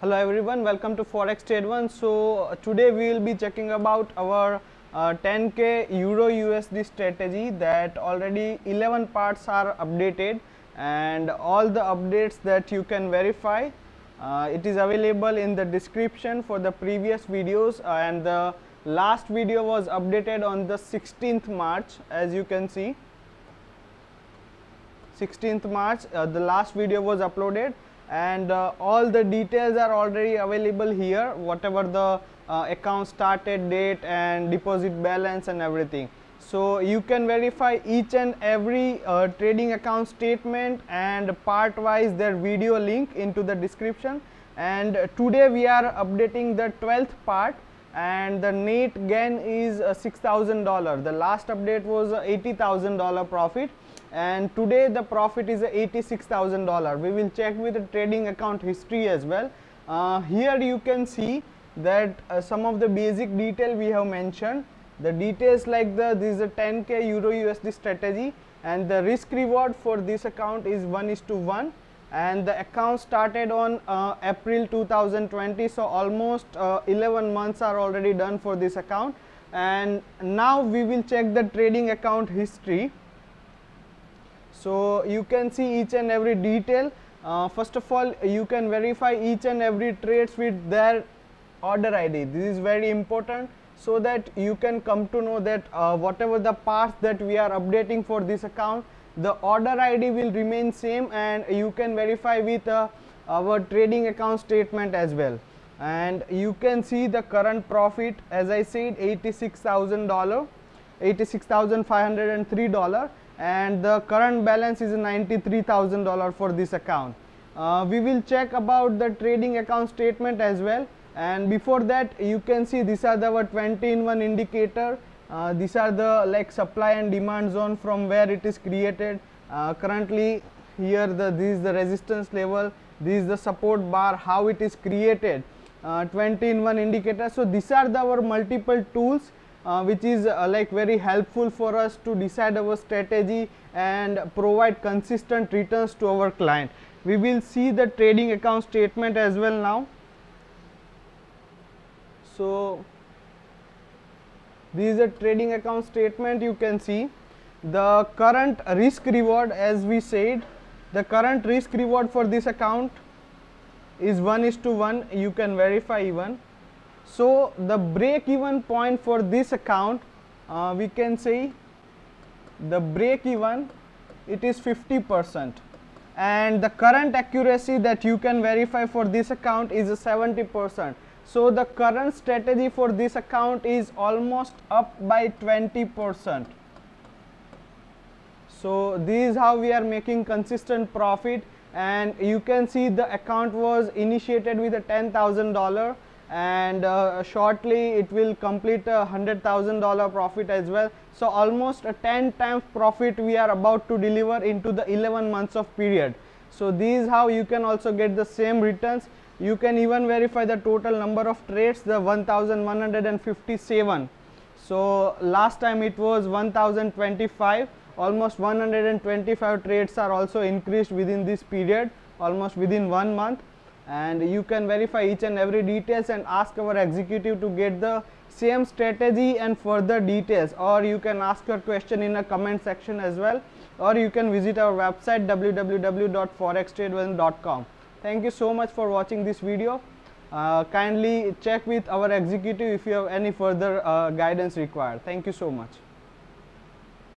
Hello everyone, welcome to Forex Trade One. So uh, today we will be checking about our uh, 10k Euro USD strategy that already 11 parts are updated and all the updates that you can verify. Uh, it is available in the description for the previous videos uh, and the last video was updated on the 16th March as you can see. 16th March uh, the last video was uploaded and uh, all the details are already available here whatever the uh, account started date and deposit balance and everything. So you can verify each and every uh, trading account statement and part wise their video link into the description. And today we are updating the 12th part and the net gain is uh, $6000 the last update was $80000 profit. And today the profit is $86,000 we will check with the trading account history as well. Uh, here you can see that uh, some of the basic detail we have mentioned. The details like the this is a 10k euro USD strategy. And the risk reward for this account is 1 is to 1 and the account started on uh, April 2020 so almost uh, 11 months are already done for this account. And now we will check the trading account history. So you can see each and every detail. Uh, first of all you can verify each and every trades with their order id this is very important so that you can come to know that uh, whatever the parts that we are updating for this account the order id will remain same and you can verify with uh, our trading account statement as well and you can see the current profit as i said $86000 $86,503 and the current balance is $93,000 for this account. Uh, we will check about the trading account statement as well and before that you can see these are the our 20 in 1 indicator uh, these are the like supply and demand zone from where it is created uh, currently here the this is the resistance level this is the support bar how it is created uh, 20 in 1 indicator so these are the our multiple tools uh, which is uh, like very helpful for us to decide our strategy and provide consistent returns to our client. We will see the trading account statement as well now. So, this is a trading account statement. You can see the current risk reward as we said the current risk reward for this account is 1 is to 1 you can verify even. So the break even point for this account uh, we can say the break even it is 50 percent. And the current accuracy that you can verify for this account is 70 percent so the current strategy for this account is almost up by 20 percent. So this is how we are making consistent profit and you can see the account was initiated with a ten thousand dollar and uh, shortly it will complete a hundred thousand dollar profit as well. So almost a 10 times profit we are about to deliver into the 11 months of period so these how you can also get the same returns. You can even verify the total number of trades the 1157 so last time it was 1025 almost 125 trades are also increased within this period almost within one month and you can verify each and every details and ask our executive to get the same strategy and further details. Or you can ask your question in a comment section as well. Or you can visit our website www.forextradeone.com thank you so much for watching this video. Uh, kindly check with our executive if you have any further uh, guidance required. Thank you so much